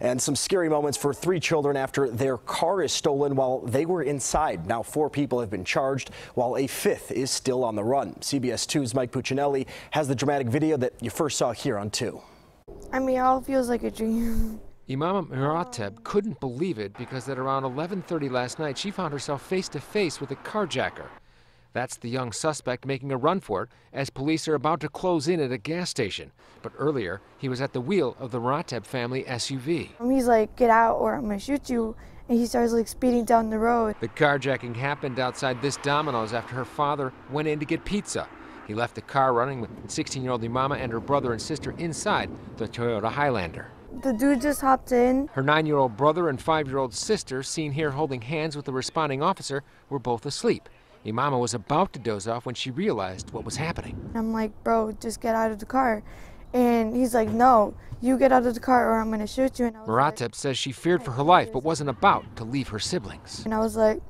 And some scary moments for three children after their car is stolen while they were inside. Now four people have been charged while a fifth is still on the run. CBS 2's Mike Puccinelli has the dramatic video that you first saw here on 2. I mean, it all feels like a dream. Imama Murateb couldn't believe it because at around 11:30 last night she found herself face to face with a carjacker. That's the young suspect making a run for it as police are about to close in at a gas station. But earlier, he was at the wheel of the Murateb family SUV. He's like, "Get out, or I'm gonna shoot you!" And he starts like speeding down the road. The carjacking happened outside this Domino's after her father went in to get pizza. He left the car running with 16-year-old Imama and her brother and sister inside the Toyota Highlander. The dude just hopped in. Her nine-year-old brother and five-year-old sister, seen here holding hands with the responding officer, were both asleep. Imama was about to doze off when she realized what was happening. I'm like, bro, just get out of the car. And he's like, no, you get out of the car or I'm going to shoot you. And Murateb like, says she feared for her life but wasn't about to leave her siblings. And I was like,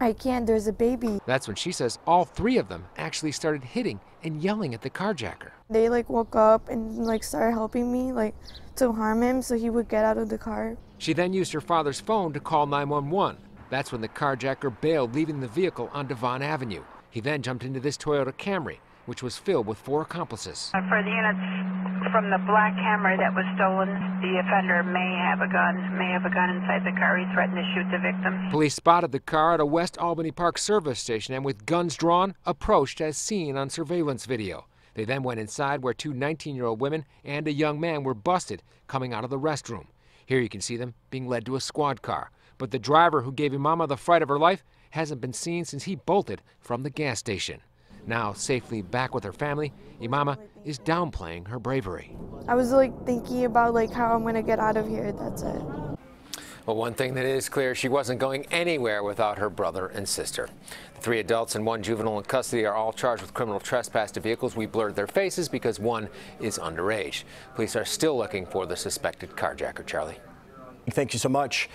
I can't, there's a baby. That's when she says all three of them actually started hitting and yelling at the carjacker. They like woke up and like started helping me like to harm him so he would get out of the car. She then used her father's phone to call 911. That's when the carjacker bailed, leaving the vehicle on Devon Avenue. He then jumped into this Toyota Camry, which was filled with four accomplices. For the units from the black Camry that was stolen, the offender may have a gun, may have a gun inside the car. He threatened to shoot the victim. Police spotted the car at a West Albany Park service station and with guns drawn, approached as seen on surveillance video. They then went inside where two 19-year-old women and a young man were busted coming out of the restroom. Here you can see them being led to a squad car. But the driver who gave Imama the fright of her life hasn't been seen since he bolted from the gas station. Now safely back with her family, Imama is downplaying her bravery. I was like thinking about like how I'm gonna get out of here. That's it. Well, one thing that is clear, she wasn't going anywhere without her brother and sister. The three adults and one juvenile in custody are all charged with criminal trespass to vehicles. We blurred their faces because one is underage. Police are still looking for the suspected carjacker, Charlie. Thank you so much.